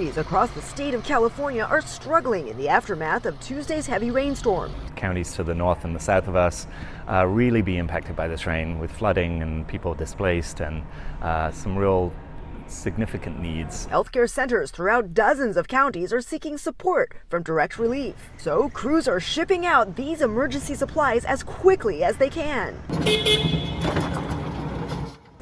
communities across the state of California are struggling in the aftermath of Tuesday's heavy rainstorm. Counties to the north and the south of us uh, really be impacted by this rain with flooding and people displaced and uh, some real significant needs. Healthcare centers throughout dozens of counties are seeking support from direct relief. So crews are shipping out these emergency supplies as quickly as they can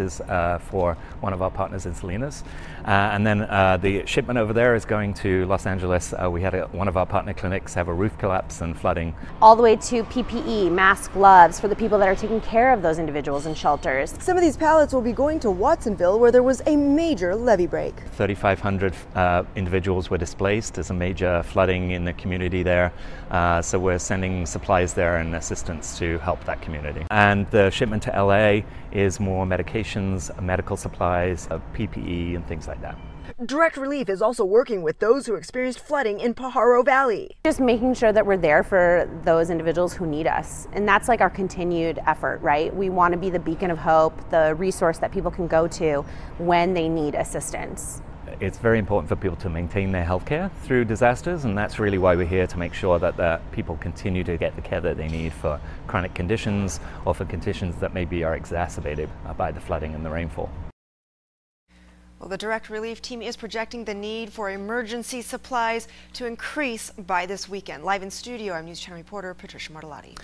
is uh, for one of our partners in Salinas. Uh, and then uh, the shipment over there is going to Los Angeles. Uh, we had a, one of our partner clinics have a roof collapse and flooding. All the way to PPE, mask, gloves for the people that are taking care of those individuals in shelters. Some of these pallets will be going to Watsonville where there was a major levee break. 3,500 uh, individuals were displaced. There's a major flooding in the community there. Uh, so we're sending supplies there and assistance to help that community. And the shipment to LA is more medications, uh, medical supplies, uh, PPE, and things like that. Direct Relief is also working with those who experienced flooding in Pajaro Valley. Just making sure that we're there for those individuals who need us. And that's like our continued effort, right? We want to be the beacon of hope, the resource that people can go to when they need assistance it's very important for people to maintain their health care through disasters, and that's really why we're here to make sure that, that people continue to get the care that they need for chronic conditions or for conditions that maybe are exacerbated uh, by the flooding and the rainfall. Well, the direct relief team is projecting the need for emergency supplies to increase by this weekend. Live in studio, I'm News Channel reporter Patricia Martellotti.